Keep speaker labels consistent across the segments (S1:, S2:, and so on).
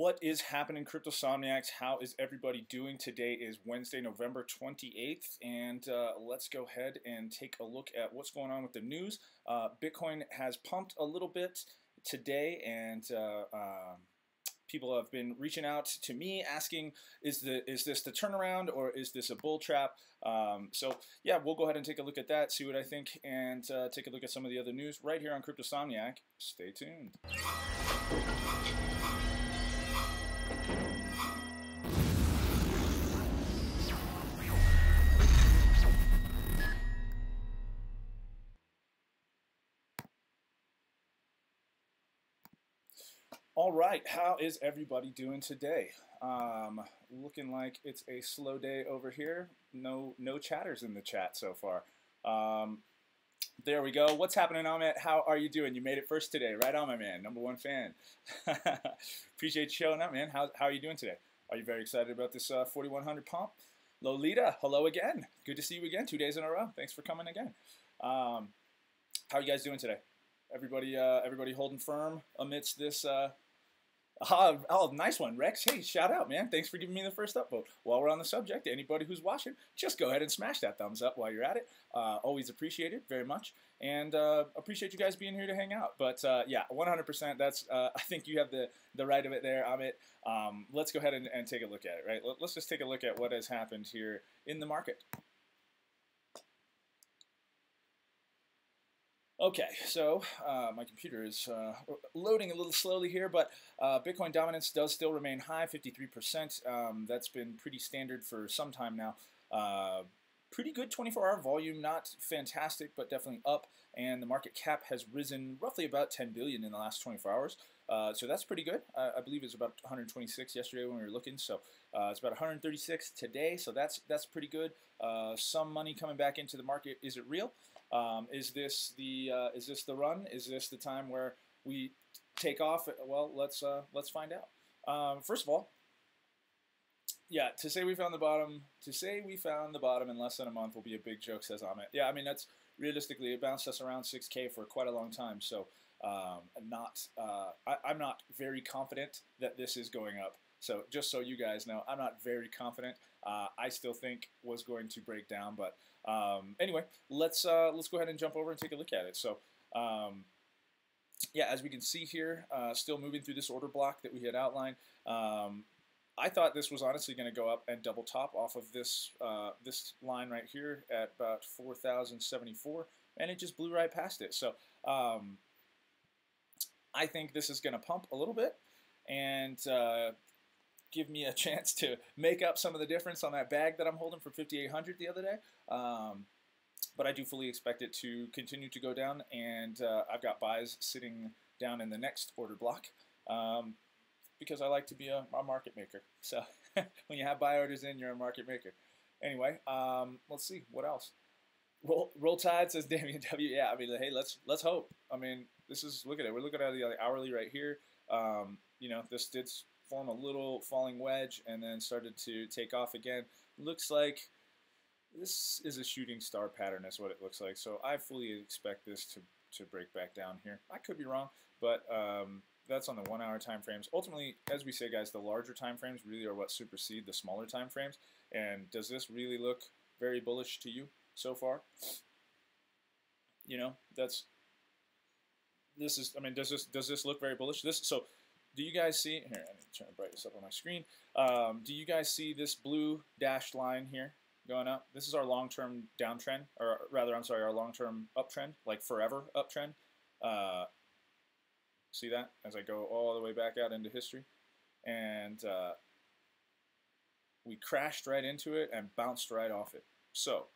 S1: What is happening, Cryptosomniacs? How is everybody doing? Today is Wednesday, November 28th, and uh, let's go ahead and take a look at what's going on with the news. Uh, Bitcoin has pumped a little bit today, and uh, um, people have been reaching out to me asking, is the is this the turnaround or is this a bull trap? Um, so yeah, we'll go ahead and take a look at that, see what I think, and uh, take a look at some of the other news right here on Cryptosomniac. Stay tuned. All right, how is everybody doing today? Um, looking like it's a slow day over here. No, no chatters in the chat so far. Um, there we go. What's happening, Amit? How are you doing? You made it first today, right on, my man. Number one fan. Appreciate you showing up, man. How, how are you doing today? Are you very excited about this uh, 4100 pump? Lolita, hello again. Good to see you again. Two days in a row. Thanks for coming again. Um, how are you guys doing today? Everybody, uh, everybody holding firm amidst this uh, Oh, oh, nice one, Rex. Hey, shout out, man. Thanks for giving me the first upvote. While we're on the subject, anybody who's watching, just go ahead and smash that thumbs up while you're at it. Uh, always appreciate it very much, and uh, appreciate you guys being here to hang out. But uh, yeah, 100%. That's uh, I think you have the the right of it there, Amit. Um, let's go ahead and, and, take a look at it. Right. Let's just take a look at what has happened here in the market. Okay, so uh, my computer is uh, loading a little slowly here, but uh, Bitcoin dominance does still remain high, 53%. Um, that's been pretty standard for some time now. Uh, pretty good 24-hour volume, not fantastic, but definitely up. And the market cap has risen roughly about 10 billion in the last 24 hours. Uh, so that's pretty good. I believe it was about 126 yesterday when we were looking. So uh, it's about 136 today. So that's that's pretty good. Some money coming back into the market. Is it real? Um, is this the uh, is this the run? Is this the time where we take off? Well, let's uh, let's find out. Um, first of all, yeah, to say we found the bottom, to say we found the bottom in less than a month will be a big joke, says Amit. Yeah, I mean that's realistically it bounced us around 6K for quite a long time. So um, not, uh, I, I'm not very confident that this is going up. So just so you guys know, I'm not very confident. Uh, I still think was going to break down, but um, anyway, let's uh, let's go ahead and jump over and take a look at it. So. Um, yeah, as we can see here, uh, still moving through this order block that we had outlined. Um, I thought this was honestly going to go up and double top off of this uh, this line right here at about 4,074, and it just blew right past it. So um, I think this is going to pump a little bit and uh, give me a chance to make up some of the difference on that bag that I'm holding for 5,800 the other day. Um, but I do fully expect it to continue to go down, and uh, I've got buys sitting down in the next order block. Um, because I like to be a, a market maker. So when you have buy orders in, you're a market maker. Anyway, um, let's see what else. Roll, roll tide says Damien W. Yeah, I mean, hey, let's let's hope. I mean, this is look at it. We're looking at the hourly right here. Um, you know, this did form a little falling wedge and then started to take off again. Looks like this is a shooting star pattern. Is what it looks like. So I fully expect this to to break back down here. I could be wrong, but um, that's on the one hour time frames. Ultimately, as we say, guys, the larger time frames really are what supersede the smaller time frames. And does this really look very bullish to you so far? You know, that's this is. I mean, does this does this look very bullish? This so. Do you guys see here? Let me turn the brightness up on my screen. Um, do you guys see this blue dashed line here going up? This is our long-term downtrend, or rather, I'm sorry, our long-term uptrend, like forever uptrend. Uh, See that as I go all the way back out into history? And uh, we crashed right into it and bounced right off it. So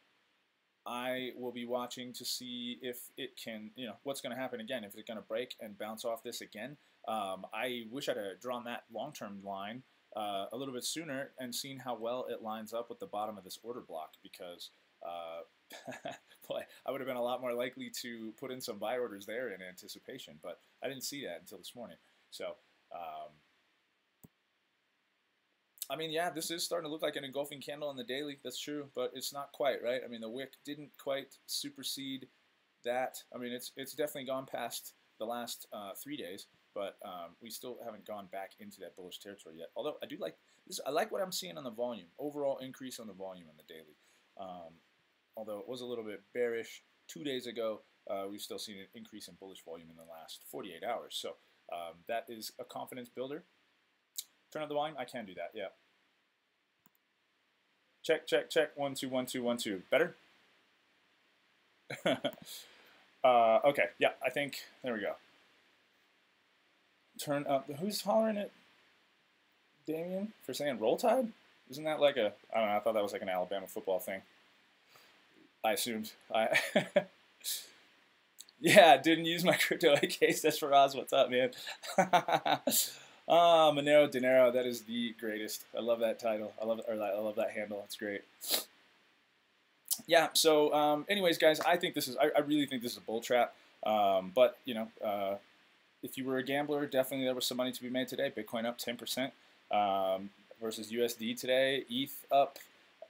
S1: I will be watching to see if it can, you know, what's going to happen again, if it's going to break and bounce off this again. Um, I wish I'd have drawn that long-term line uh, a little bit sooner and seen how well it lines up with the bottom of this order block because uh, boy, I would have been a lot more likely to put in some buy orders there in anticipation, but I didn't see that until this morning. So, um, I mean, yeah, this is starting to look like an engulfing candle on the daily. That's true, but it's not quite, right? I mean, the wick didn't quite supersede that. I mean, it's it's definitely gone past the last uh, three days. But um, we still haven't gone back into that bullish territory yet. Although I do like this, I like what I'm seeing on the volume. Overall increase on the volume on the daily. Um, although it was a little bit bearish two days ago, uh, we've still seen an increase in bullish volume in the last 48 hours. So um, that is a confidence builder. Turn on the volume. I can do that. Yeah. Check, check, check. One, two, one, two, one, two. Better? uh, okay. Yeah, I think, there we go. Turn up. Who's hollering at Damien for saying roll tide? Isn't that like a, I don't know, I thought that was like an Alabama football thing. I assumed. I Yeah, didn't use my crypto case. That's for Oz. What's up, man? Ah, Monero Dinero. That is the greatest. I love that title. I love or I love that handle. It's great. Yeah. So, um, anyways, guys, I think this is. I, I, really think this is a bull trap. Um, but you know, uh, if you were a gambler, definitely there was some money to be made today. Bitcoin up 10% um, versus USD today. ETH up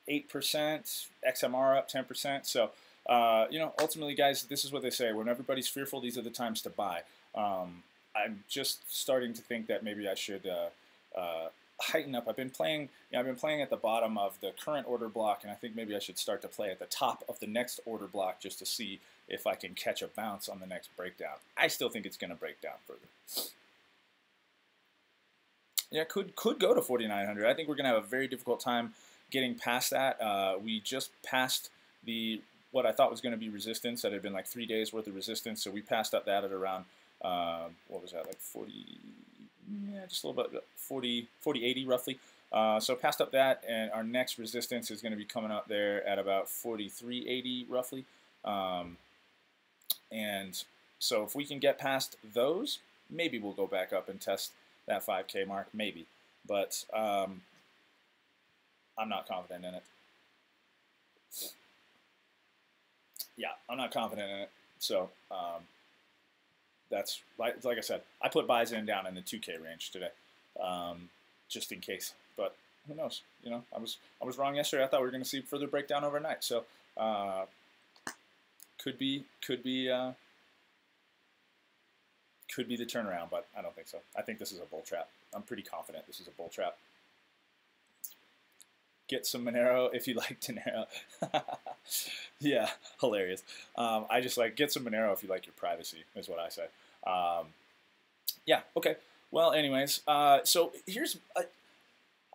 S1: 8%. XMR up 10%. So. Uh, you know, ultimately, guys, this is what they say. When everybody's fearful, these are the times to buy. Um, I'm just starting to think that maybe I should uh, uh, heighten up. I've been playing, you know, I've been playing at the bottom of the current order block, and I think maybe I should start to play at the top of the next order block just to see if I can catch a bounce on the next breakdown. I still think it's going to break down further. Yeah, could could go to 4,900. I think we're going to have a very difficult time getting past that. Uh, we just passed the what I thought was going to be resistance that had been like three days worth of resistance, so we passed up that at around uh, what was that, like 40, yeah, just a little bit, 40, 40 80 roughly. Uh, so passed up that, and our next resistance is going to be coming up there at about 43.80 roughly. Um, and so if we can get past those, maybe we'll go back up and test that 5K mark, maybe. But um, I'm not confident in it. Yeah, I'm not confident in it. So um, that's like, like I said, I put buys in down in the 2K range today, um, just in case. But who knows? You know, I was I was wrong yesterday. I thought we were going to see further breakdown overnight. So uh, could be could be uh, could be the turnaround, but I don't think so. I think this is a bull trap. I'm pretty confident this is a bull trap. Get some Monero if you like Monero. yeah, hilarious. Um, I just like get some Monero if you like your privacy, is what I say. Um, yeah, okay. Well, anyways, uh, so here's I,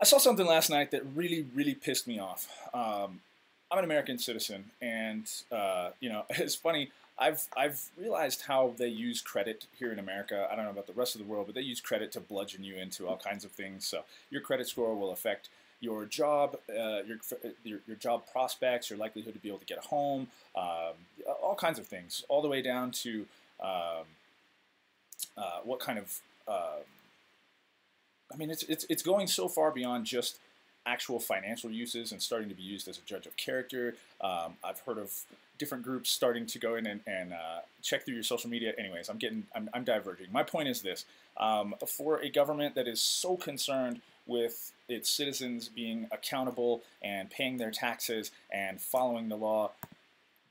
S1: I, saw something last night that really, really pissed me off. Um, I'm an American citizen, and uh, you know, it's funny. I've I've realized how they use credit here in America. I don't know about the rest of the world, but they use credit to bludgeon you into all kinds of things. So your credit score will affect your job, uh, your, your, your job prospects, your likelihood to be able to get a home, um, all kinds of things, all the way down to um, uh, what kind of. Uh, I mean, it's, it's it's going so far beyond just actual financial uses and starting to be used as a judge of character. Um, I've heard of different groups starting to go in and, and uh, check through your social media. Anyways, I'm getting, I'm, I'm diverging. My point is this: um, for a government that is so concerned with its citizens being accountable and paying their taxes and following the law.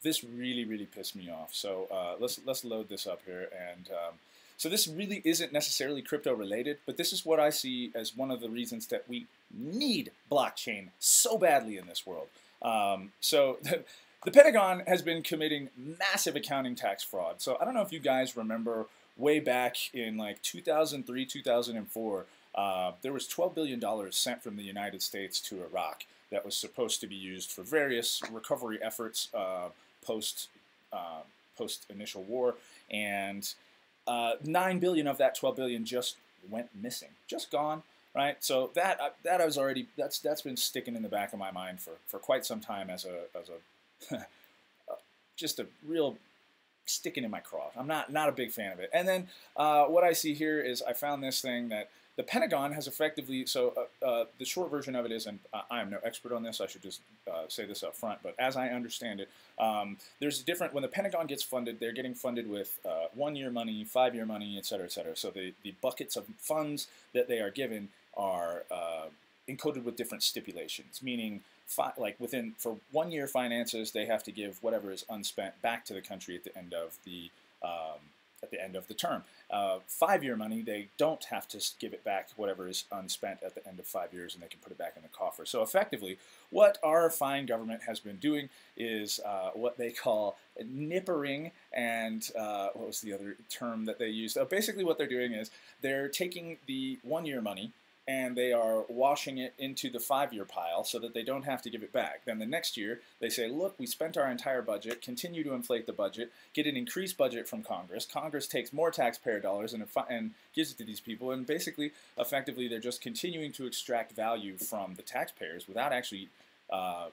S1: This really, really pissed me off. So uh, let's let's load this up here. And um, so this really isn't necessarily crypto related, but this is what I see as one of the reasons that we need blockchain so badly in this world. Um, so. The, the Pentagon has been committing massive accounting tax fraud. So I don't know if you guys remember way back in like 2003, 2004, uh, there was $12 billion sent from the United States to Iraq that was supposed to be used for various recovery efforts uh, post uh, post initial war, and uh, nine billion of that 12 billion just went missing, just gone. Right, so that uh, that I was already that's that's been sticking in the back of my mind for, for quite some time as a as a just a real sticking in my craw. I'm not not a big fan of it. And then uh, what I see here is I found this thing that the Pentagon has effectively, so uh, uh, the short version of it is, and I am no expert on this, I should just uh, say this up front, but as I understand it, um, there's a different, when the Pentagon gets funded, they're getting funded with uh, one year money, five year money, et cetera, et cetera. So the, the buckets of funds that they are given are uh, encoded with different stipulations, meaning like within, for one year finances, they have to give whatever is unspent back to the country at the end of the um, at the end of the term. Uh, five-year money, they don't have to give it back whatever is unspent at the end of five years, and they can put it back in the coffer. So effectively, what our fine government has been doing is uh, what they call nippering, and uh, what was the other term that they used? Uh, basically, what they're doing is they're taking the one-year money and they are washing it into the five-year pile so that they don't have to give it back. Then the next year, they say, look, we spent our entire budget, continue to inflate the budget, get an increased budget from Congress. Congress takes more taxpayer dollars and, and gives it to these people, and basically, effectively, they're just continuing to extract value from the taxpayers without actually uh,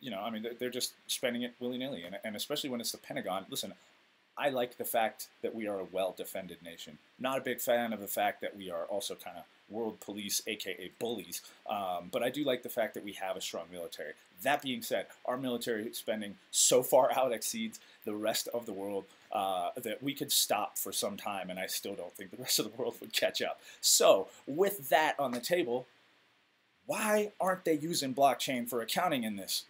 S1: you know, I mean, they're just spending it willy-nilly, and, and especially when it's the Pentagon. Listen, I like the fact that we are a well-defended nation. Not a big fan of the fact that we are also kind of world police, aka bullies. Um, but I do like the fact that we have a strong military. That being said, our military spending so far out exceeds the rest of the world uh, that we could stop for some time, and I still don't think the rest of the world would catch up. So, with that on the table, why aren't they using blockchain for accounting in this?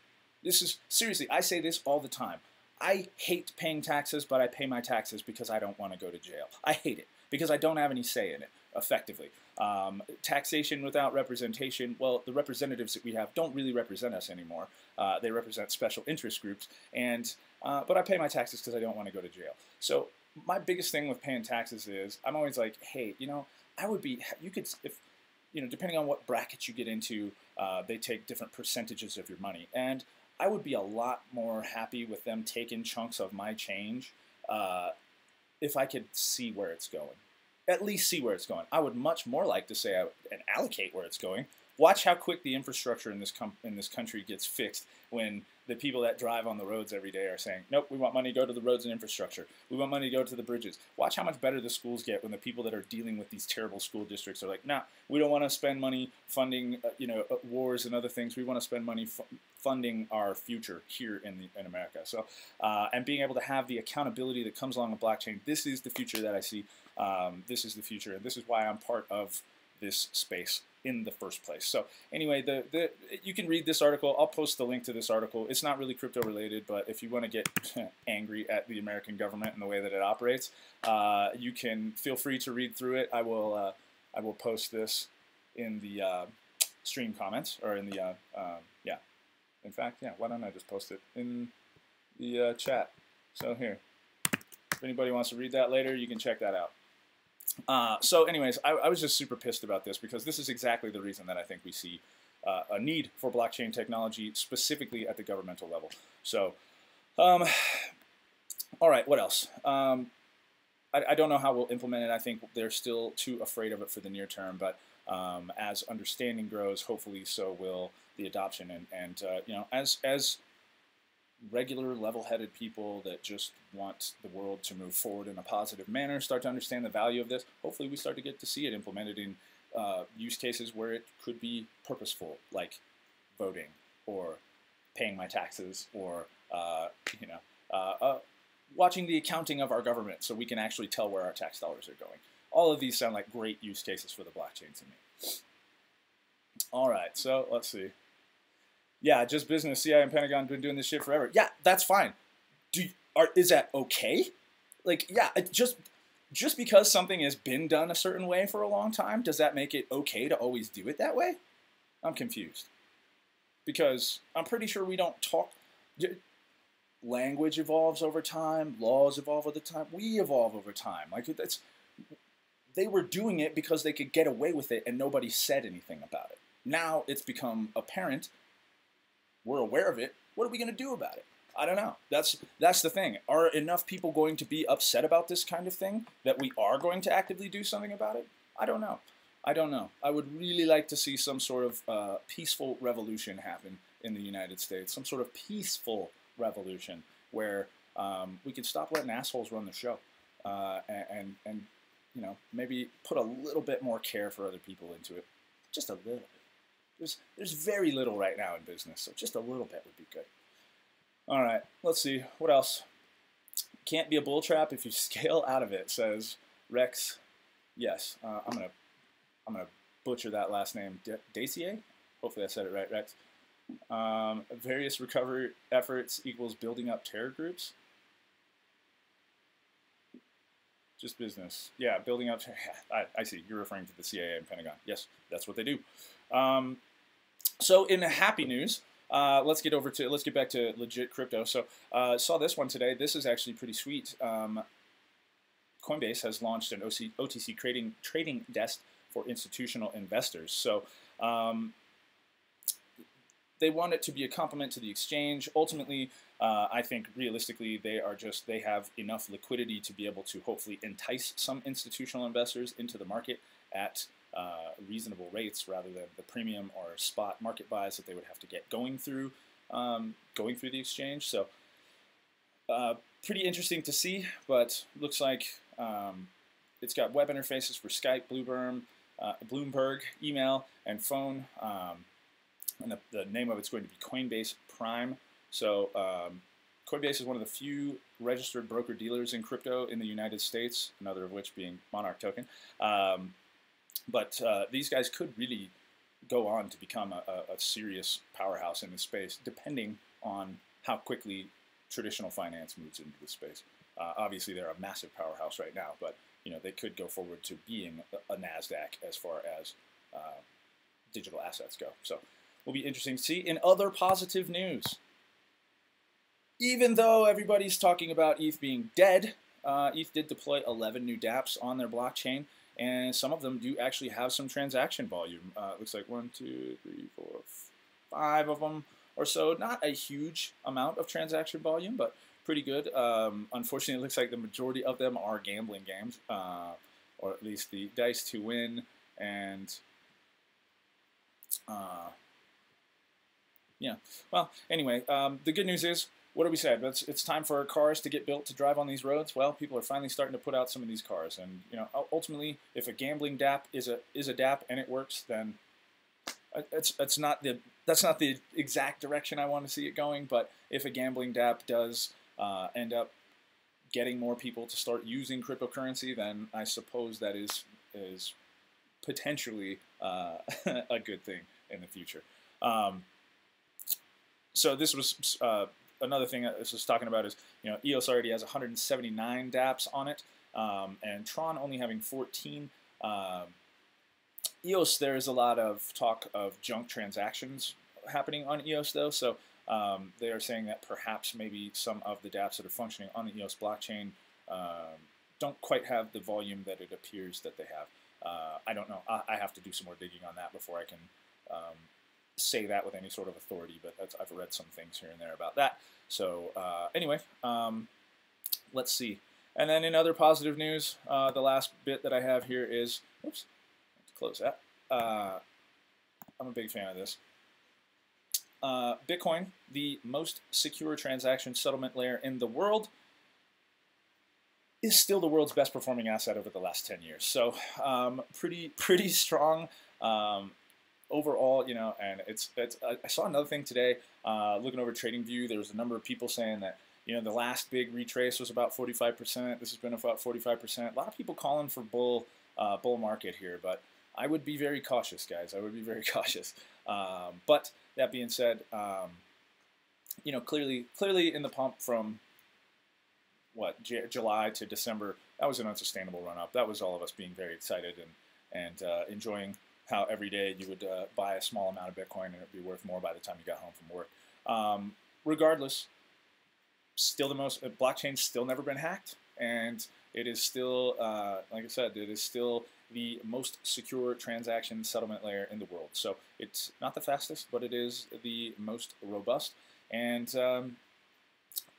S1: This is seriously, I say this all the time. I hate paying taxes, but I pay my taxes because I don't want to go to jail. I hate it because I don't have any say in it effectively. Um, taxation without representation, well, the representatives that we have don't really represent us anymore. Uh, they represent special interest groups, and uh, but I pay my taxes because I don't want to go to jail. So my biggest thing with paying taxes is I'm always like, hey, you know, I would be, you could, if, you know, depending on what bracket you get into, uh, they take different percentages of your money. And I would be a lot more happy with them taking chunks of my change uh, if I could see where it's going at least see where it's going. I would much more like to say and allocate where it's going. Watch how quick the infrastructure in this in this country gets fixed when the people that drive on the roads every day are saying, nope, we want money to go to the roads and infrastructure. We want money to go to the bridges. Watch how much better the schools get when the people that are dealing with these terrible school districts are like, nah, we don't want to spend money funding, uh, you know, uh, wars and other things. We want to spend money funding our future here in, the, in America. So, uh, and being able to have the accountability that comes along with blockchain, this is the future that I see. Um, this is the future, and this is why I'm part of this space in the first place. So anyway, the, the you can read this article. I'll post the link to this article. It's not really crypto related, but if you want to get angry at the American government and the way that it operates, uh, you can feel free to read through it. I will uh, I will post this in the uh, stream comments or in the uh, um, yeah. In fact, yeah. Why don't I just post it in the uh, chat? So here, if anybody wants to read that later, you can check that out. Uh, so anyways, I, I, was just super pissed about this because this is exactly the reason that I think we see uh, a need for blockchain technology specifically at the governmental level. So, um, all right, what else? Um, I, I, don't know how we'll implement it. I think they're still too afraid of it for the near term, but um, as understanding grows, hopefully so will the adoption. And, and uh, you know, as, as regular, level-headed people that just want the world to move forward in a positive manner start to understand the value of this. Hopefully, we start to get to see it implemented in uh, use cases where it could be purposeful, like voting or paying my taxes or uh, you know uh, uh, watching the accounting of our government so we can actually tell where our tax dollars are going. All of these sound like great use cases for the blockchain to me. All right, so let's see yeah, just business. CIA and Pentagon been doing this shit forever. Yeah, that's fine. Do are is that okay? Like, yeah, just just because something has been done a certain way for a long time, does that make it okay to always do it that way? I'm confused. Because I'm pretty sure we don't talk. Language evolves over time. Laws evolve over time. We evolve over time. Like that's they were doing it because they could get away with it and nobody said anything about it. Now it's become apparent we're aware of it. What are we going to do about it? I don't know. That's that's the thing. Are enough people going to be upset about this kind of thing that we are going to actively do something about it? I don't know. I don't know. I would really like to see some sort of uh, peaceful revolution happen in the United States. Some sort of peaceful revolution where um, we could stop letting assholes run the show, uh, and, and and you know maybe put a little bit more care for other people into it, just a little bit. There's, there's very little right now in business, so just a little bit would be good. All right, let's see. What else? Can't be a bull trap if you scale out of it, says Rex. Yes, uh, I'm gonna I'm gonna butcher that last name. Dacier? Hopefully I said it right, Rex. Um, various recovery efforts equals building up terror groups. Just business. Yeah, building up. I, I see. You're referring to the CIA and Pentagon. Yes, that's what they do. Um, so in happy news, uh, let's get over to let's get back to legit crypto. So uh, saw this one today. This is actually pretty sweet. Um, Coinbase has launched an OC, OTC trading trading desk for institutional investors. So um, they want it to be a complement to the exchange. Ultimately, uh, I think realistically they are just they have enough liquidity to be able to hopefully entice some institutional investors into the market at uh, reasonable rates rather than the premium or spot market buys that they would have to get going through um, going through the exchange. So uh, pretty interesting to see, but looks like um, it's got web interfaces for Skype, Bloomberg, uh, Bloomberg, email, and phone. Um, and the, the, name of it's going to be Coinbase Prime. So um, Coinbase is one of the few registered broker dealers in crypto in the United States, another of which being Monarch Token. But uh, these guys could really go on to become a, a, serious powerhouse in this space, depending on how quickly traditional finance moves into the space. Uh, obviously, they're a massive powerhouse right now, but you know they could go forward to being a, a Nasdaq as far as uh, digital assets go. So, will be interesting to see. In other positive news, even though everybody's talking about ETH being dead, uh, ETH did deploy 11 new DApps on their blockchain, and some of them do actually have some transaction volume. Uh, looks like one, two, three, four, five of them or so. Not a huge amount of transaction volume, but pretty good. Um, unfortunately, it looks like the majority of them are gambling games, uh, or at least the dice to win and. Uh, yeah. Well, anyway, um, the good news is, what do we say? It's, it's time for cars to get built to drive on these roads. Well, people are finally starting to put out some of these cars, and you know, ultimately, if a gambling DApp is a is a DApp and it works, then uh, it's it's not the that's not the exact direction I want to see it going. But if a gambling DApp does uh, end up getting more people to start using cryptocurrency, then I suppose that is is potentially uh, a good thing in the future. Um, so this was uh, another thing that this was talking about is you know EOS already has 179 DApps on it, um, and Tron only having 14. Um, EOS, there is a lot of talk of junk transactions happening on EOS though, so um, they are saying that perhaps maybe some of the dApps that are functioning on the EOS blockchain um, don't quite have the volume that it appears that they have. Uh, I don't know. I, I, have to do some more digging on that before I can um, say that with any sort of authority, but I've read some things here and there about that. So uh, anyway, um, let's see. And then in other positive news, uh, the last bit that I have here is, oops, close that. Uh, I'm a big fan of this. Uh, Bitcoin, the most secure transaction settlement layer in the world, is still the world's best performing asset over the last 10 years. So um, pretty pretty strong um, overall, you know. And it's it's. I saw another thing today. Uh, looking over TradingView, there was a number of people saying that you know the last big retrace was about 45%. This has been about 45%. A lot of people calling for bull uh, bull market here, but I would be very cautious, guys. I would be very cautious. Um, but that being said, um, you know, clearly, clearly in the pump from what J July to December, that was an unsustainable run up. That was all of us being very excited and and uh, enjoying how every day you would uh, buy a small amount of Bitcoin and it'd be worth more by the time you got home from work. Um, regardless, still the most uh, blockchain's still never been hacked, and it is still, uh, like I said, it is still the most secure transaction settlement layer in the world. So it's not the fastest, but it is the most robust. And um,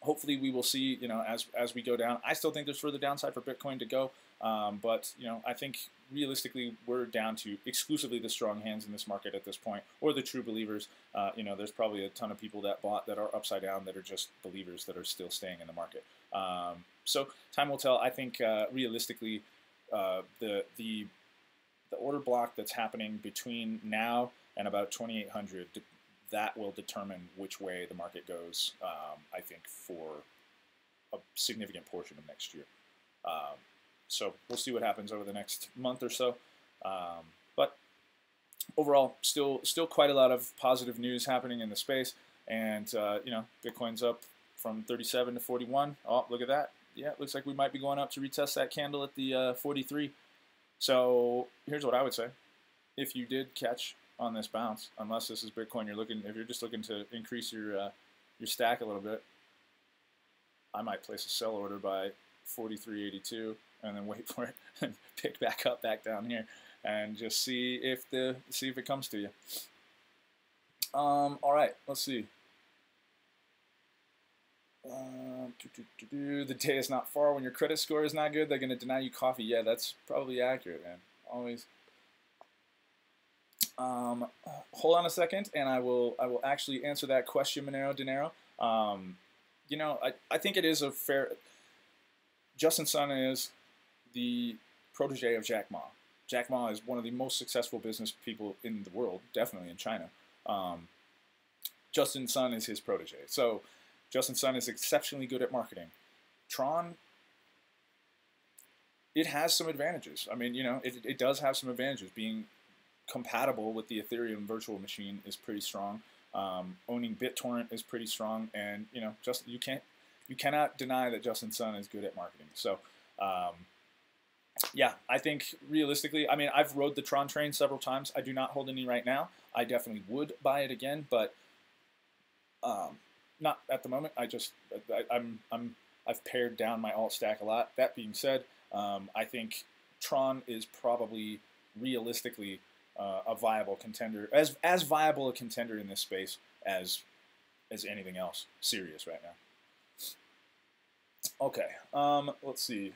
S1: hopefully we will see, you know, as, as we go down. I still think there's further downside for Bitcoin to go. Um, but, you know, I think realistically we're down to exclusively the strong hands in this market at this point, or the true believers. Uh, you know, there's probably a ton of people that bought that are upside down that are just believers that are still staying in the market. Um, so time will tell. I think uh, realistically, uh, the the the order block that's happening between now and about 2800 that will determine which way the market goes um, I think for a significant portion of next year um, so we'll see what happens over the next month or so. Um, but overall still still quite a lot of positive news happening in the space. And uh, you know Bitcoin's up from 37 to 41 oh look at that. Yeah, it looks like we might be going up to retest that candle at the uh, 43. So here's what I would say: if you did catch on this bounce, unless this is Bitcoin, you're looking if you're just looking to increase your uh, your stack a little bit, I might place a sell order by 43.82 and then wait for it and pick back up back down here and just see if the see if it comes to you. Um, all right, let's see. Uh, the day is not far. When your credit score is not good, they're going to deny you coffee. Yeah, that's probably accurate, man. Always. Um, hold on a second, and I will I will actually answer that question, Monero Dinero. Um, you know, I, I think it is a fair. Justin Sun is the protege of Jack Ma. Jack Ma is one of the most successful business people in the world, definitely in China. Um, Justin Sun is his protege. So Justin Sun is exceptionally good at marketing. Tron, it has some advantages. I mean, you know, it, it does have some advantages. Being compatible with the Ethereum virtual machine is pretty strong. Um, owning BitTorrent is pretty strong, and you know, just you can't you cannot deny that Justin Sun is good at marketing. So, um, yeah, I think realistically, I mean, I've rode the Tron train several times. I do not hold any right now. I definitely would buy it again, but um, not at the moment. I just I, I'm I'm I've pared down my alt stack a lot. That being said, um, I think Tron is probably realistically uh, a viable contender, as as viable a contender in this space as as anything else serious right now. Okay, um, let's see.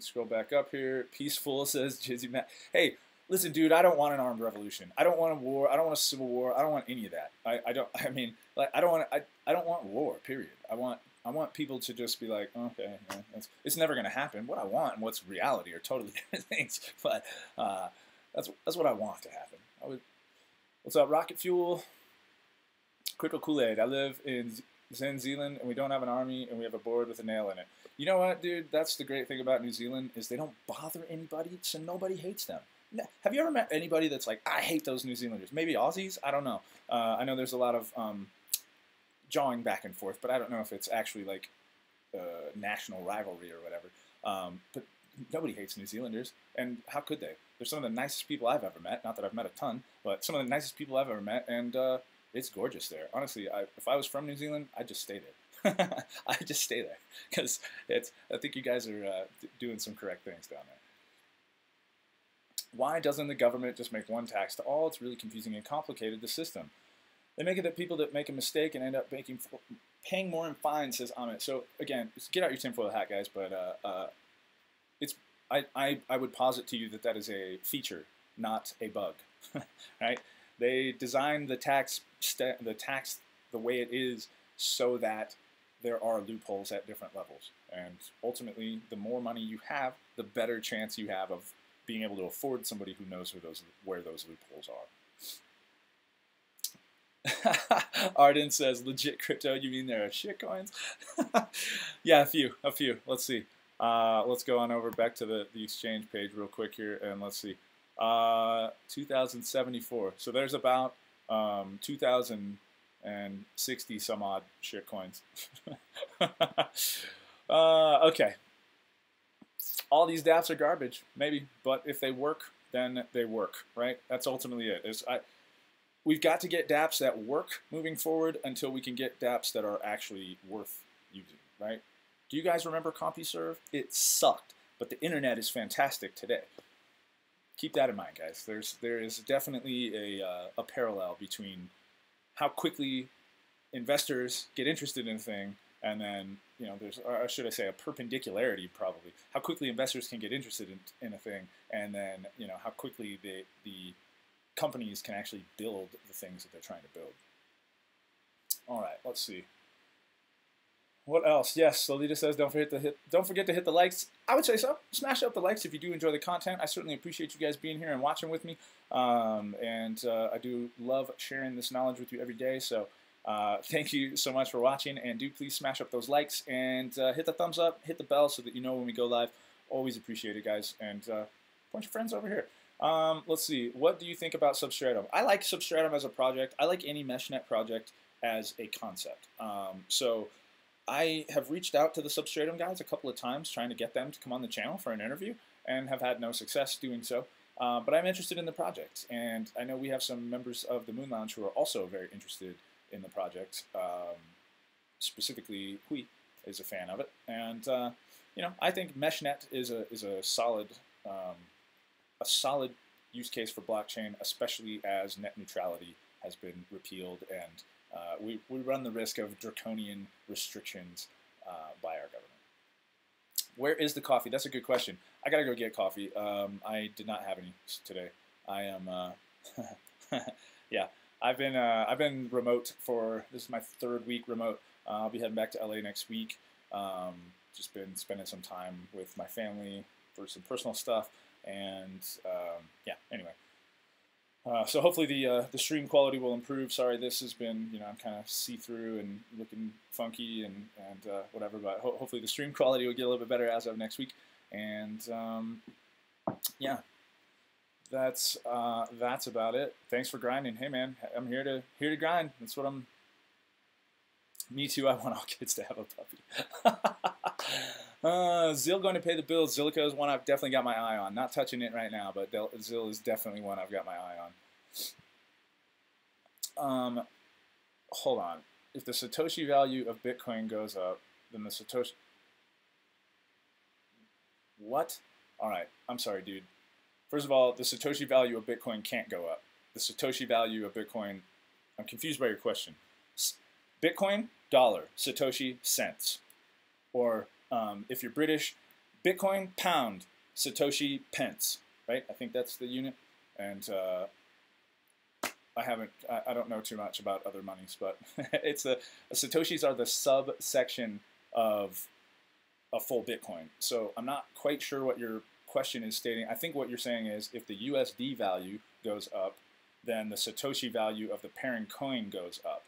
S1: Scroll back up here. Peaceful says Jizzy Matt. Hey, listen, dude, I don't want an armed revolution. I don't want a war. I don't want a civil war. I don't want any of that. I, I don't. I mean, like, I don't want. I, I don't want war. Period. I want. I want people to just be like, okay, yeah, it's, it's never going to happen. What I want and what's reality are totally different things. But uh, that's that's what I want to happen. I would. What's up, Rocket Fuel? Crypto Kool Aid. I live in Zen Zealand, and we don't have an army, and we have a board with a nail in it. You know what, dude? That's the great thing about New Zealand is they don't bother anybody, so nobody hates them. Have you ever met anybody that's like, I hate those New Zealanders? Maybe Aussies? I don't know. Uh, I know there's a lot of um, jawing back and forth, but I don't know if it's actually like a national rivalry or whatever. Um, but nobody hates New Zealanders, and how could they? They're some of the nicest people I've ever met. Not that I've met a ton, but some of the nicest people I've ever met, and uh, it's gorgeous there. Honestly, I, if I was from New Zealand, I'd just stay there. I'd just stay there because it's. I think you guys are uh, doing some correct things down there. Why doesn't the government just make one tax to all? It's really confusing and complicated, the system. They make it that people that make a mistake and end up making paying more in fines, says Amit. So again, get out your tinfoil hat, guys, but uh, uh, it's I, I, I would posit to you that that is a feature, not a bug, right? They designed the tax the tax the way it is so that there are loopholes at different levels, and ultimately, the more money you have, the better chance you have of being able to afford somebody who knows who those where those loopholes are. Arden says, "Legit crypto? You mean there are shit coins?" yeah, a few, a few. Let's see. Uh, let's go on over back to the, the exchange page real quick here, and let's see. Uh, 2074. So there's about um, 2060 some odd shit coins. uh, okay, all these dApps are garbage, maybe, but if they work, then they work, right? That's ultimately it. Is I, we've got to get dApps that work moving forward until we can get dApps that are actually worth using, right? Do you guys remember CompuServe? It sucked, but the internet is fantastic today. Keep that in mind, guys. There's there is definitely a, uh, a parallel between how quickly investors get interested in a thing and then you know there's or should I say a perpendicularity probably how quickly investors can get interested in, in a thing and then you know how quickly the the companies can actually build the things that they're trying to build. All right, let's see. What else? Yes, Lolita says don't forget to hit don't forget to hit the likes. I would say so. Smash up the likes if you do enjoy the content. I certainly appreciate you guys being here and watching with me. Um, and uh, I do love sharing this knowledge with you every day. So uh, thank you so much for watching, and do please smash up those likes and uh, hit the thumbs up, hit the bell so that you know when we go live. Always appreciate it, guys, and uh, point your friends over here. Um, let's see, what do you think about Substratum? I like Substratum as a project. I like any MeshNet project as a concept. Um, so I have reached out to the Substratum guys a couple of times trying to get them to come on the channel for an interview and have had no success doing so. Uh, but I'm interested in the project, and I know we have some members of the Moon Lounge who are also very interested in the project. Um, specifically, Hui is a fan of it, and uh, you know I think MeshNet is a is a solid um, a solid use case for blockchain, especially as net neutrality has been repealed and uh, we, we run the risk of draconian restrictions uh, by our government. Where is the coffee? That's a good question. I gotta go get coffee. Um, I did not have any today. I am, uh, yeah. I've been uh, I've been remote for this is my third week remote. Uh, I'll be heading back to LA next week. Um, just been spending some time with my family for some personal stuff, and um, yeah. Anyway, uh, so hopefully the uh, the stream quality will improve. Sorry, this has been you know I'm kind of see through and looking funky and and uh, whatever, but ho hopefully the stream quality will get a little bit better as of next week. And um, yeah, that's uh, that's about it. Thanks for grinding. Hey man, I'm here to here to grind. That's what I'm. Me too. I want all kids to have a puppy. Uh, Zill going to pay the bills. Zilliqa is one I've definitely got my eye on. Not touching it right now, but Zill is definitely one I've got my eye on. Um, hold on. If the Satoshi value of Bitcoin goes up, then the Satoshi... What? All right. I'm sorry, dude. First of all, the Satoshi value of Bitcoin can't go up. The Satoshi value of Bitcoin... I'm confused by your question. Bitcoin, dollar. Satoshi, cents. Or um, if you're British, Bitcoin, pound, Satoshi, pence, right? I think that's the unit. And uh, I haven't, I, I, don't know too much about other monies, but it's the Satoshis are the subsection of a full Bitcoin. So I'm not quite sure what your question is stating. I think what you're saying is if the USD value goes up, then the Satoshi value of the parent coin goes up.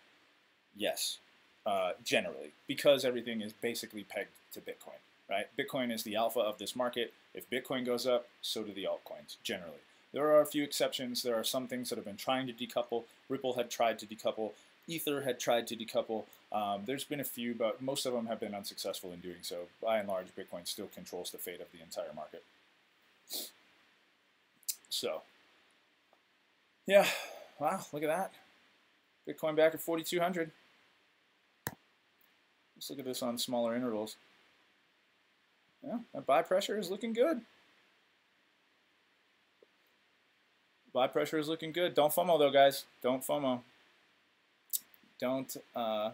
S1: Yes, uh, generally, because everything is basically pegged to Bitcoin, right? Bitcoin is the alpha of this market. If Bitcoin goes up, so do the altcoins, generally. There are a few exceptions. There are some things that have been trying to decouple. Ripple had tried to decouple. Ether had tried to decouple. Um, there's been a few, but most of them have been unsuccessful in doing so. By and large, Bitcoin still controls the fate of the entire market. So, yeah, wow, look at that. Bitcoin back at 4,200. Let's look at this on smaller intervals. Yeah, that buy pressure is looking good. Buy pressure is looking good. Don't FOMO though, guys. Don't FOMO. Don't, uh,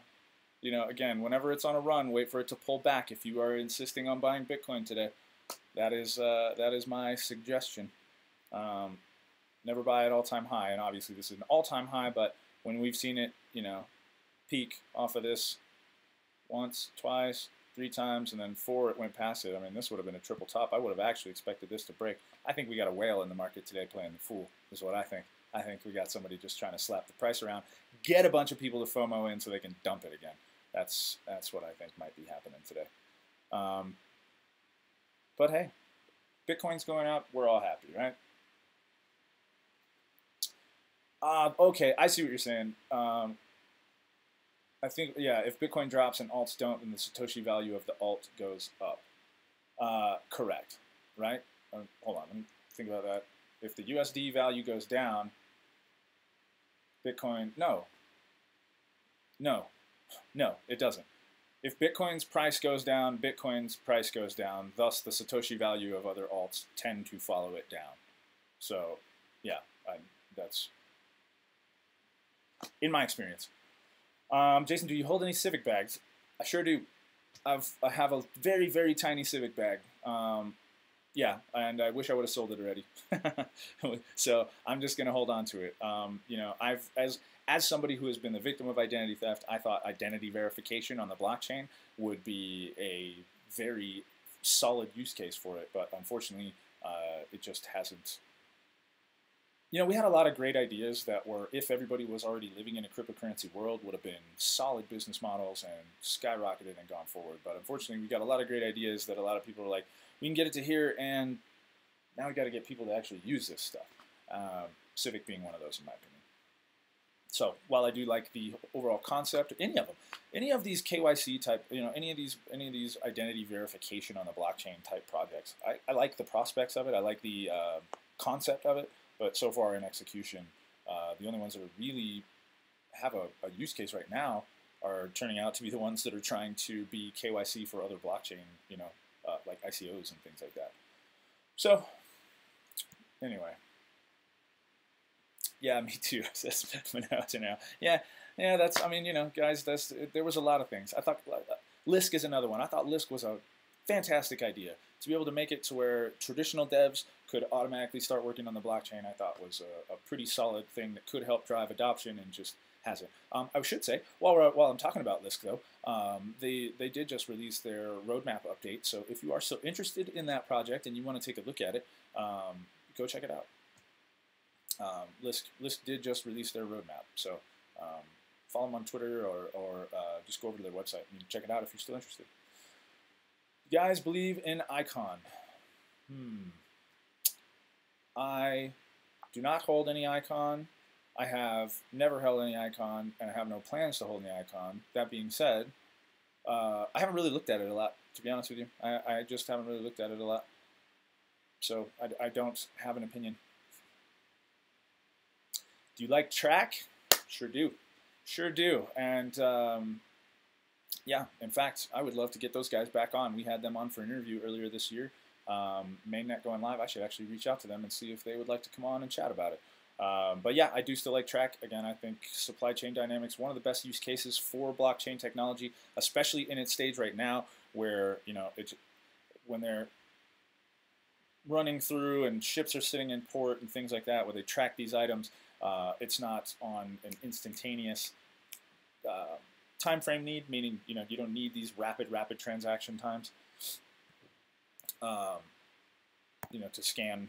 S1: you know, again, whenever it's on a run, wait for it to pull back. If you are insisting on buying Bitcoin today, that is uh, that is my suggestion. Um, never buy at all-time high, and obviously this is an all-time high. But when we've seen it, you know, peak off of this once, twice, three times, and then four it went past it. I mean, this would have been a triple top. I would have actually expected this to break. I think we got a whale in the market today playing the fool, is what I think. I think we got somebody just trying to slap the price around, get a bunch of people to FOMO in so they can dump it again. That's that's what I think might be happening today. Um, but hey, Bitcoin's going up. We're all happy, right? Uh, okay, I see what you're saying. Um, I think, yeah, if Bitcoin drops and alts don't, then the Satoshi value of the alt goes up. Uh, correct, right? Uh, hold on, let me think about that. If the USD value goes down, Bitcoin, no. No, no, it doesn't. If Bitcoin's price goes down, Bitcoin's price goes down. Thus, the Satoshi value of other alts tend to follow it down. So, yeah, I, that's in my experience. Um, Jason, do you hold any Civic bags? I sure do. I've, I have a very, very tiny Civic bag. Um, yeah, and I wish I would have sold it already. so I'm just going to hold on to it. Um, you know, I've as as somebody who has been the victim of identity theft, I thought identity verification on the blockchain would be a very solid use case for it, but unfortunately, uh, it just hasn't you know, we had a lot of great ideas that were, if everybody was already living in a cryptocurrency world, would have been solid business models and skyrocketed and gone forward. But unfortunately, we got a lot of great ideas that a lot of people are like, we can get it to here, and now we got to get people to actually use this stuff. Um, Civic being one of those, in my opinion. so while I do like the overall concept, any of them, any of these KYC type, you know, any of these any of these identity verification on the blockchain type projects, I, I like the prospects of it. I like the uh, concept of it, but so far in execution, uh, the only ones that are really have a, a, use case right now are turning out to be the ones that are trying to be KYC for other blockchain, you know, uh, like ICOs and things like that. So anyway, yeah, me too. Says now. Yeah, yeah. That's. I mean, you know, guys. That's. There was a lot of things. I thought uh, Lisk is another one. I thought Lisk was a fantastic idea to be able to make it to where traditional devs could automatically start working on the blockchain. I thought was a, a pretty solid thing that could help drive adoption and just has it. Um, I should say, while, we're, while I'm talking about Lisk, though, um, they, they did just release their roadmap update. So if you are so interested in that project and you want to take a look at it, um, go check it out. Um, Lisk, Lisk did just release their roadmap. So um, follow them on Twitter or, or uh, just go over to their website and check it out if you're still interested. Guys believe in Icon. Hmm. I do not hold any Icon. I have never held any icon, and I have no plans to hold any icon. That being said, uh, I haven't really looked at it a lot, to be honest with you. I, I just haven't really looked at it a lot. So I, I don't have an opinion. Do you like TRAC? Sure do. Sure do. And um, yeah, in fact, I would love to get those guys back on. We had them on for an interview earlier this year. Um, Mainnet going live. I should actually reach out to them and see if they would like to come on and chat about it. Um, but yeah, I do still like TRAC. Again, I think supply chain dynamics one of the best use cases for blockchain technology, especially in its stage right now, where you know it's when they're running through and ships are sitting in port and things like that, where they track these items. Uh, it's not on an instantaneous uh, time frame need, meaning you know you don't need these rapid rapid transaction times. Um, you know to scan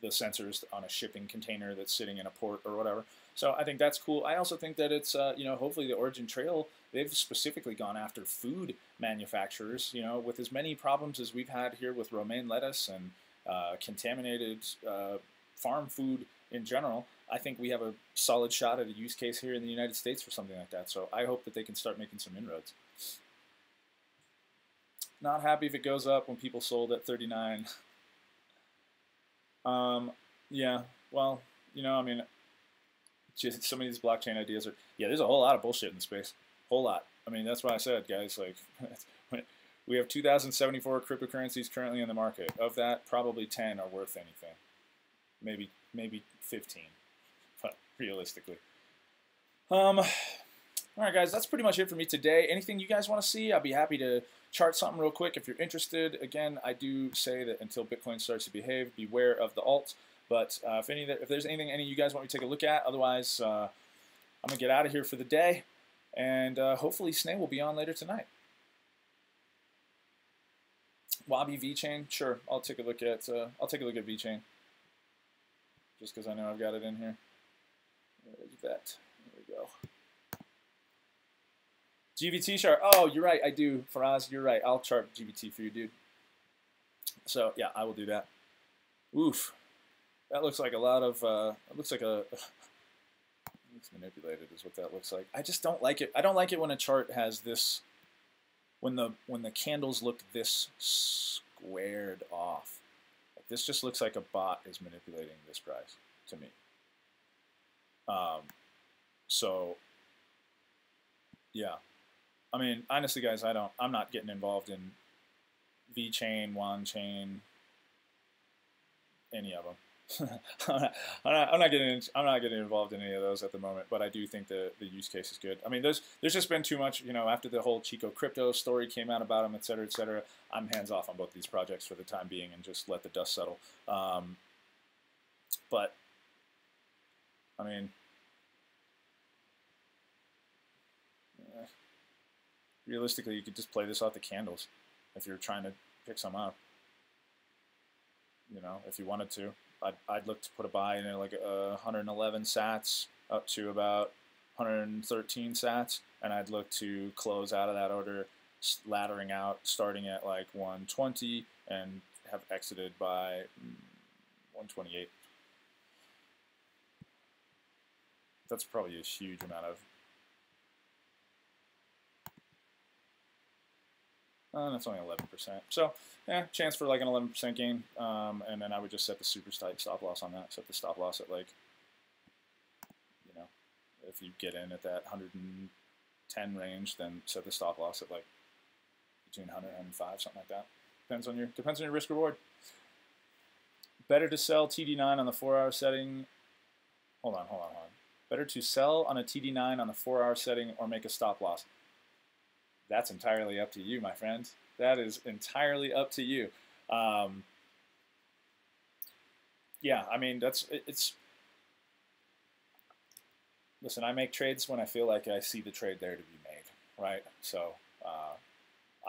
S1: the sensors on a shipping container that's sitting in a port or whatever. So I think that's cool. I also think that it's, uh, you know, hopefully the OriginTrail, they've specifically gone after food manufacturers, you know, with as many problems as we've had here with romaine lettuce and uh, contaminated uh, farm food in general. I think we have a solid shot at a use case here in the United States for something like that. So I hope that they can start making some inroads. Not happy if it goes up when people sold at 39. Um, yeah, well, you know, I mean, just some of these blockchain ideas are, yeah, there's a whole lot of bullshit in space. Whole lot. I mean, that's why I said, guys, like, we have 2,074 cryptocurrencies currently in the market. Of that, probably 10 are worth anything. Maybe, maybe 15, but realistically. Um, all right, guys, that's pretty much it for me today. Anything you guys want to see, I'll be happy to chart something real quick if you're interested. Again, I do say that until Bitcoin starts to behave, beware of the alt. But uh, if any that, if there's anything any of you guys want me to take a look at, otherwise uh, I'm gonna get out of here for the day, and uh, hopefully Sneh will be on later tonight. Wabi V Chain, sure, I'll take a look at uh, I'll take a look at VeChain, just because I know I've got it in here. Where's that? There we go. GVT chart. Oh, you're right. I do. Faraz, you're right. I'll chart GVT for you, dude. So yeah, I will do that. Oof. That looks like a lot of. Uh, it looks like a. it's manipulated, is what that looks like. I just don't like it. I don't like it when a chart has this. When the when the candles look this squared off. This just looks like a bot is manipulating this price to me. Um. So. Yeah, I mean, honestly, guys, I don't. I'm not getting involved in VeChain, Wan Chain, any of them. I'm, not, I'm, not, getting. I'm not getting involved in any of those at the moment. But I do think the the use case is good. I mean, there's there's just been too much. You know, after the whole Chico crypto story came out about them, et cetera, et cetera. I'm hands off on both these projects for the time being and just let the dust settle. Um, but I mean, realistically, you could just play this off the candles if you're trying to pick some up. You know, if you wanted to, I'd, I'd look to put a buy in at like uh, 111 sats up to about 113 sats, and I'd look to close out of that order, laddering out, starting at like 120 and have exited by 128. That's probably a huge amount of. Uh, that's only 11%. So, yeah, chance for like an 11% gain. Um, and then I would just set the super tight stop loss on that. Set the stop loss at like, you know, if you get in at that 110 range, then set the stop loss at like between 100 and 105, something like that. Depends on your depends on your risk reward. Better to sell TD9 on the four hour setting. Hold on, hold on, hold on. Better to sell on a TD9 on the four hour setting or make a stop loss. That's entirely up to you, my friends. That is entirely up to you. Um, yeah, I mean that's it, it's. Listen, I make trades when I feel like I see the trade there to be made, right? So uh,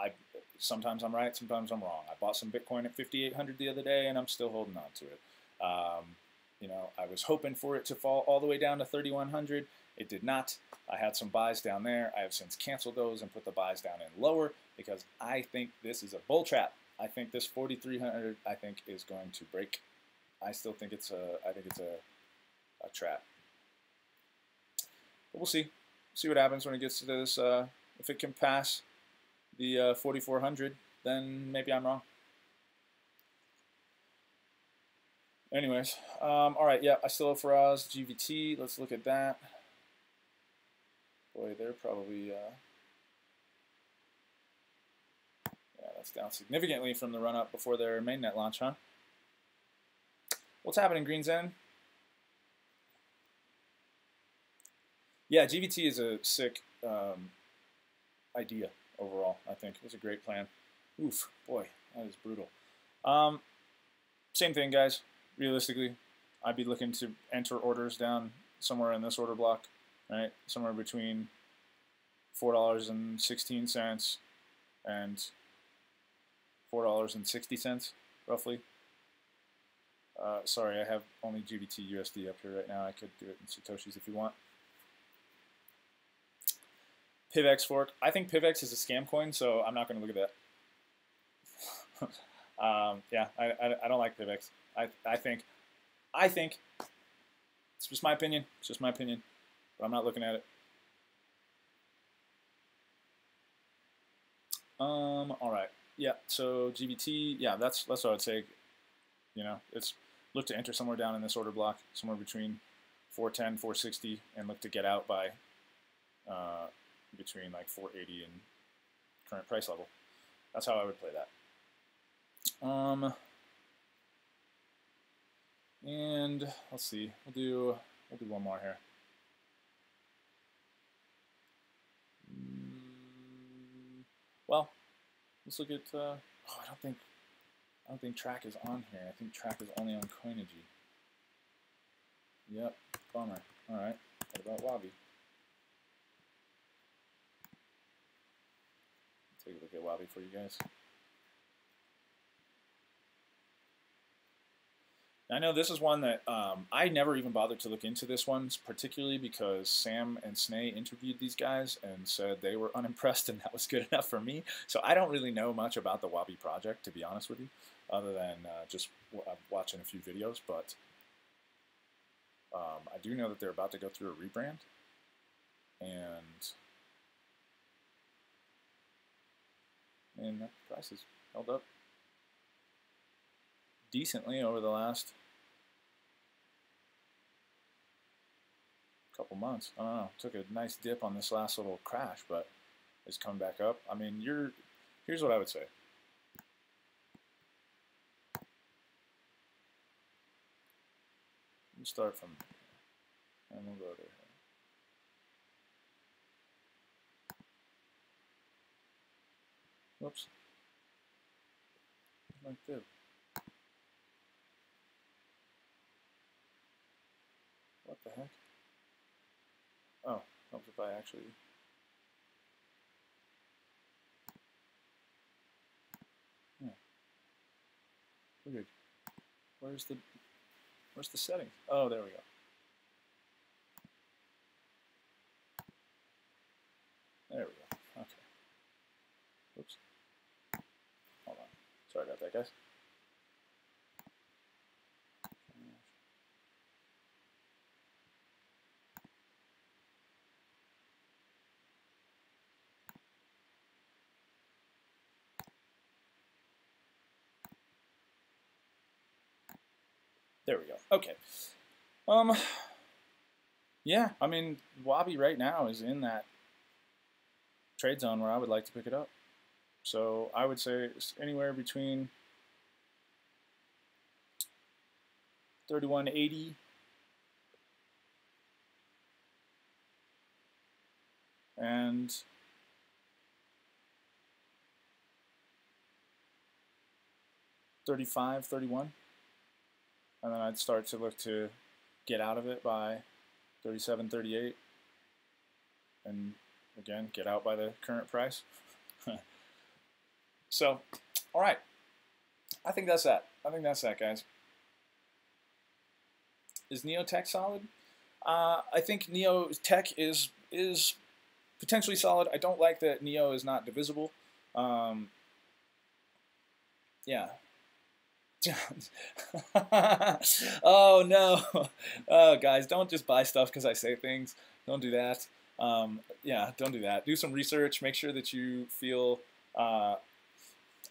S1: I sometimes I'm right, sometimes I'm wrong. I bought some Bitcoin at 5,800 the other day, and I'm still holding on to it. Um, you know, I was hoping for it to fall all the way down to 3,100. It did not. I had some buys down there. I have since canceled those and put the buys down in lower because I think this is a bull trap. I think this 4,300 I think is going to break. I still think it's a I think it's a, a trap. But we'll see. See what happens when it gets to this. Uh, if it can pass the uh, 4400, then maybe I'm wrong. Anyways, um, all right, yeah, I still have Faraz, GVT. Let's look at that. Boy, they're probably, uh, yeah, that's down significantly from the run-up before their mainnet launch, huh? What's happening, Green Zen? Yeah, GVT is a sick um, idea overall, I think. It's a great plan. Oof, boy, that is brutal. Um, same thing, guys. Realistically, I'd be looking to enter orders down somewhere in this order block, right? Somewhere between $4.16 and $4.60, roughly. Uh, sorry, I have only GVT USD up here right now. I could do it in Satoshis if you want. PivX fork. I think PivX is a scam coin, so I'm not going to look at that. um, yeah, I, I, I, don't like PivX. I, I think, I think, it's just my opinion. It's just my opinion, but I'm not looking at it. Um, all right. Yeah. So GVT. Yeah, that's that's what I'd say. You know, it's look to enter somewhere down in this order block, somewhere between 410, 460, and look to get out by uh, between like 480 and current price level. That's how I would play that. Um, and let's see, we'll do we'll do one more here. Mm, well, let's look at. Uh, oh, I don't think I don't think TRAC is on here. I think TRAC is only on Coinigy. Yep, bummer. All right, what about Wabi? Take a look at Wabi for you guys. I know this is one that um, I never even bothered to look into this one, particularly because Sam and Sneh interviewed these guys and said they were unimpressed and that was good enough for me. So I don't really know much about the Wabi project, to be honest with you, other than uh, just uh, watching a few videos. But um, I do know that they're about to go through a rebrand. And and that price has held up decently over the last couple months. I don't know. Took a nice dip on this last little crash, but it's come back up. I mean, you're. Here's what I would say. You start from, and we'll go there. Whoops. Like this. What the heck? Oh, helps if I actually... Yeah. Weird. Where's the... Where's the settings? Oh, there we go. There we go. Okay. Oops. Hold on. Sorry about that, guys. There we go. Okay. Um. Yeah, I mean, Wabi right now is in that trade zone where I would like to pick it up. So I would say it's anywhere between 3180 and Thirty-five, thirty-one, and then I'd start to look to get out of it by 37, 38, and again, get out by the current price. so, all right. I think that's that. I think that's that, guys. Is Neotech solid? Uh, I think Neo Tech is is potentially solid. I don't like that Neo is not divisible. Um, yeah. oh no. Oh guys, don't just buy stuff because I say things. Don't do that. Um, yeah, don't do that. Do some research. Make sure that you feel uh,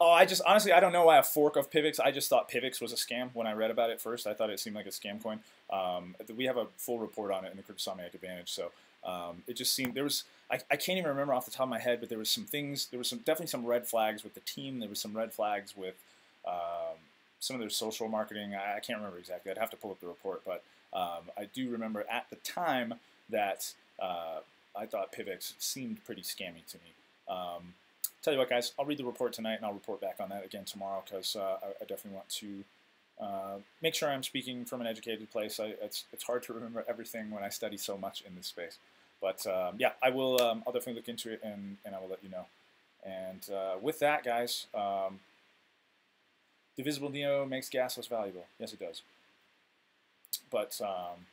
S1: Oh, I just honestly I don't know why a fork of Pivx. I just thought Pivx was a scam when I read about it first. I thought it seemed like a scam coin. Um, we have a full report on it in the Cryptosomniac Advantage. So um, it just seemed there was I, I can't even remember off the top of my head, but there was some things. There was some definitely some red flags with the team. There was some red flags with um, some of their social marketing. I, I, can't remember exactly. I'd have to pull up the report, but um, I do remember at the time that uh, I thought Pivx seemed pretty scammy to me. Um, tell you what, guys, I'll read the report tonight and I'll report back on that again tomorrow because uh, I, I, definitely want to uh, make sure I'm speaking from an educated place. I, it's, it's hard to remember everything when I study so much in this space. But um, yeah, I will. Um, I'll definitely look into it and, and I will let you know. And uh, with that, guys, um, divisible neo makes gas less valuable. Yes, it does. But um,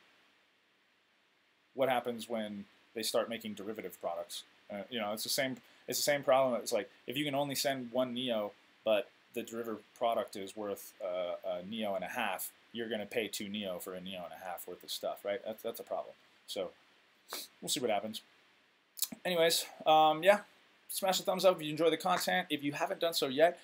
S1: what happens when they start making derivative products? Uh, you know, it's the same. It's the same problem. It's like if you can only send one neo, but the derivative product is worth uh, a neo and a half, you're going to pay two neo for a neo and a half worth of stuff, right? That's that's a problem. So we'll see what happens. Anyways, um, yeah, smash the thumbs up if you enjoy the content. If you haven't done so yet,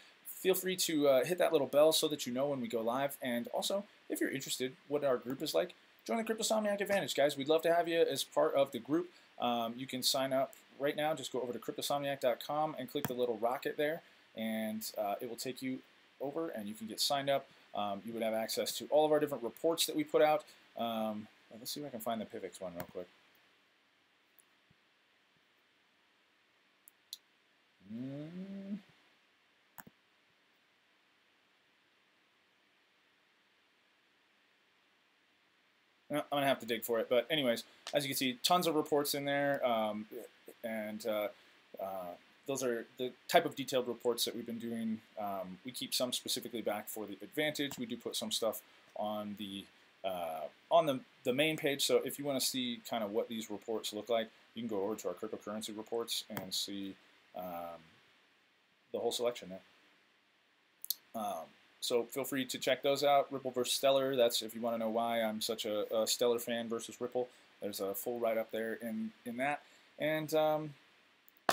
S1: feel free to uh, hit that little bell so that you know when we go live. And also, if you're interested what our group is like, join the Cryptosomniac Advantage, guys. We'd love to have you as part of the group. Um, you can sign up right now. Just go over to cryptosomniac.com and click the little rocket there, and uh, it will take you over, and you can get signed up. Um, you would have access to all of our different reports that we put out. Um, let's see if I can find the Pivx one real quick. Mm. I'm gonna have to dig for it, but anyways, as you can see, tons of reports in there, um, and uh, uh, those are the type of detailed reports that we've been doing. Um, we keep some specifically back for the Advantage. We do put some stuff on the uh, on the, the main page. So if you want to see kind of what these reports look like, you can go over to our cryptocurrency reports and see um, the whole selection there. So feel free to check those out. Ripple versus Stellar. That's if you want to know why I'm such a, a Stellar fan versus Ripple. There's a full write up there in in that. And um,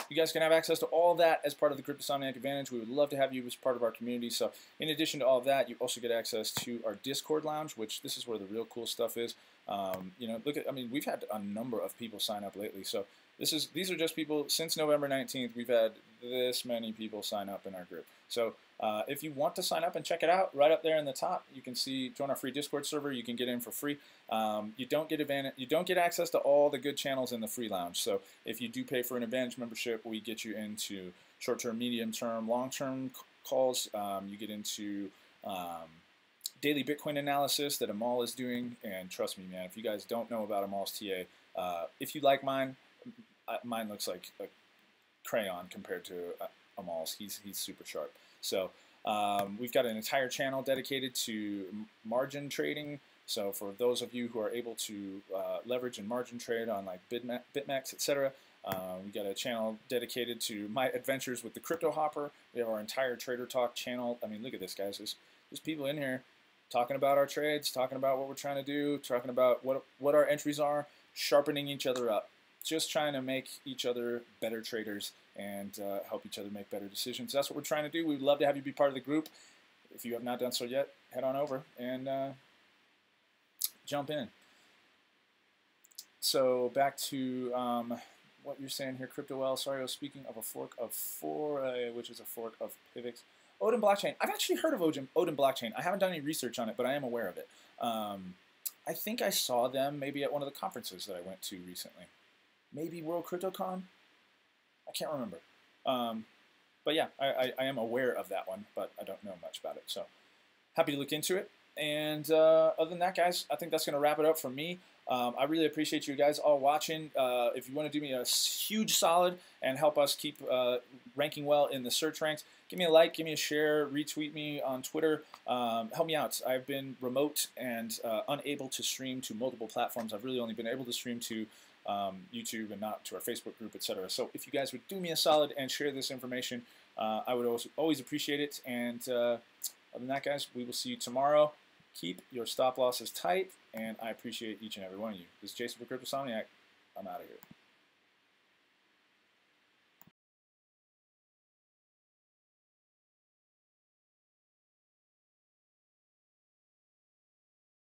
S1: you guys can have access to all that as part of the Cryptosomniac Advantage. We would love to have you as part of our community. So in addition to all of that, you also get access to our Discord lounge, which this is where the real cool stuff is. Um, you know, look at, I mean, we've had a number of people sign up lately. So this is, these are just people, since November 19th, we've had this many people sign up in our group. So uh, if you want to sign up and check it out, right up there in the top, you can see join our free Discord server. You can get in for free. Um, you don't get advantage, you don't get access to all the good channels in the free lounge. So if you do pay for an Advantage membership, we get you into short-term, medium-term, long-term calls. Um, you get into um, daily Bitcoin analysis that Amal is doing, and trust me, man, if you guys don't know about Amal's TA, uh, if you like mine, mine looks like a crayon compared to uh, Amal's. He's he's super sharp. So um, we've got an entire channel dedicated to margin trading. So for those of you who are able to uh, leverage and margin trade on like BitMEX, etc., uh, we got a channel dedicated to my adventures with the Crypto Hopper. We have our entire Trader Talk channel. I mean, look at this, guys. There's, there's people in here talking about our trades, talking about what we're trying to do, talking about what what our entries are, sharpening each other up, just trying to make each other better traders and uh, help each other make better decisions. That's what we're trying to do. We'd love to have you be part of the group. If you have not done so yet, head on over and uh, jump in. So back to um, what you're saying here, CryptoWell. Sorry, I was speaking of a fork of four, uh, which is a fork of Pivx. Odin blockchain. I've actually heard of Odin, Odin blockchain. I haven't done any research on it, but I am aware of it. Um, I think I saw them maybe at one of the conferences that I went to recently. Maybe World CryptoCon. I can't remember. Um, but yeah, I, I, I, am aware of that one, but I don't know much about it. So happy to look into it. And uh, other than that, guys, I think that's going to wrap it up for me. Um, I really appreciate you guys all watching. Uh, if you want to do me a huge solid and help us keep uh, ranking well in the search ranks, give me a like, give me a share, retweet me on Twitter. Um, help me out. I've been remote and uh, unable to stream to multiple platforms. I've really only been able to stream to um, YouTube and not to our Facebook group, etc. So if you guys would do me a solid and share this information, uh, I would always, appreciate it. And uh, other than that, guys, we will see you tomorrow. Keep your stop losses tight, and I appreciate each and every one of you. This is Jason for Cryptosomniac. I'm out of here.